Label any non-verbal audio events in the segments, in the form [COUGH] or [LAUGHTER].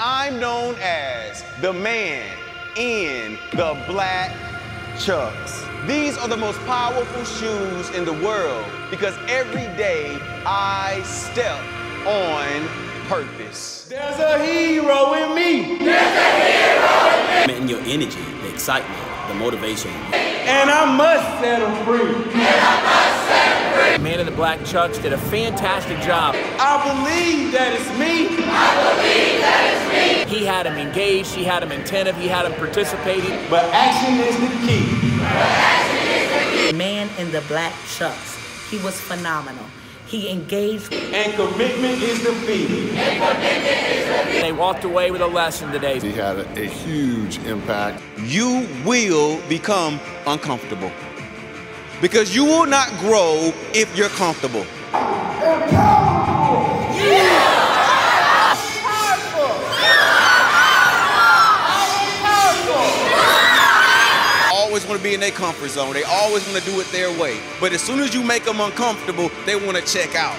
I'm known as the man in the black chucks. These are the most powerful shoes in the world because every day I step on purpose. There's a hero in me. There's a hero in me. And your energy, the excitement, the motivation. And I must set him free. Man in the Black Chucks did a fantastic job. I believe that it's me. I believe that it's me. He had him engaged, he had him attentive, he had him participating. But action is the key. Man in the black chucks. He was phenomenal. He engaged. And commitment is the fee. They walked away with a lesson today. He had a, a huge impact. You will become uncomfortable because you will not grow if you're comfortable. always want to be in their comfort zone. They always want to do it their way. But as soon as you make them uncomfortable, they want to check out.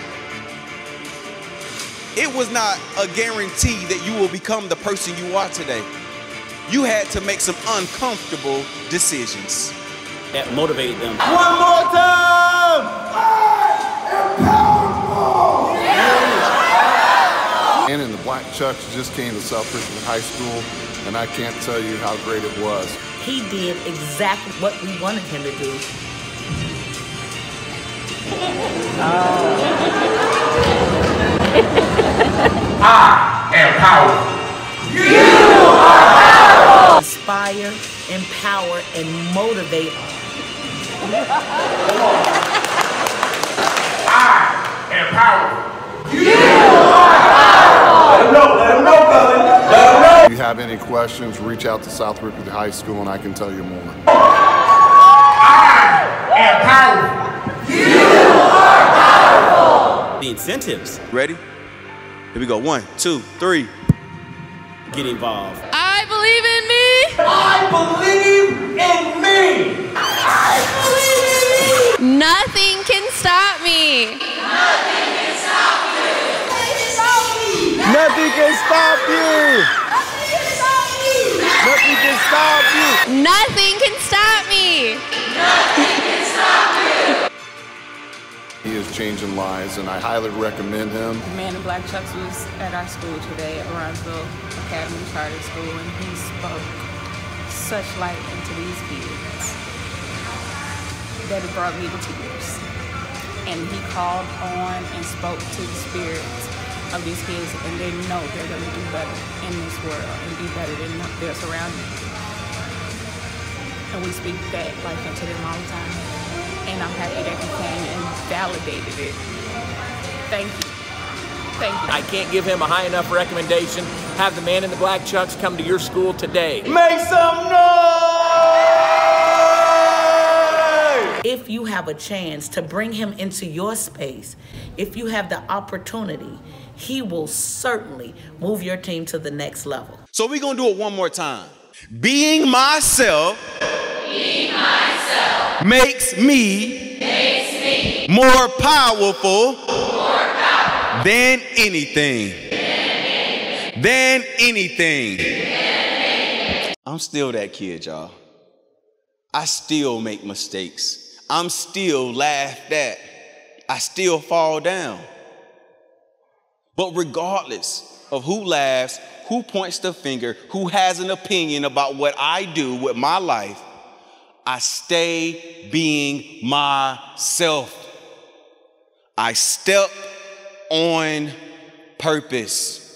It was not a guarantee that you will become the person you are today. You had to make some uncomfortable decisions. That motivated them. One more time. Man in the Black Chucks just came to South Richmond High School, and I can't tell you how great it was. He did exactly what we wanted him to do. Oh. [LAUGHS] I am powerful. You, you are powerful. Inspire, empower, and motivate. If you have any questions, reach out to South Richmond High School, and I can tell you more. I empower you. Powerful. The incentives, Ready? Here we go. One, two, three. get involved. I believe in me. I believe in me. I believe in me. Nothing can stop me. Nothing can stop you. Nothing can stop you. Nothing can stop me. Nothing can stop you. He is changing lives, and I highly recommend him. The man in Black Chucks was at our school today at Lawrenceville Academy Charter School, and he spoke such light into these kids that it brought me to tears. And he called on and spoke to the spirits of these kids, and they know they're going to do better in this world and be better than their surroundings. And we speak that life into them all the time. And I'm happy that he came and validated it. Thank you. Thank you. I can't give him a high enough recommendation. Have the Man in the Black Chucks come to your school today. Make some noise. If you have a chance to bring him into your space, if you have the opportunity, he will certainly move your team to the next level. So we're gonna do it one more time. Being myself, makes me, makes me more powerful, than anything. Than anything. I'm still that kid, y'all. I still make mistakes. I'm still laughed at. I still fall down. But regardless of who laughs, who points the finger, who has an opinion about what I do with my life, I stay being myself. I step on purpose.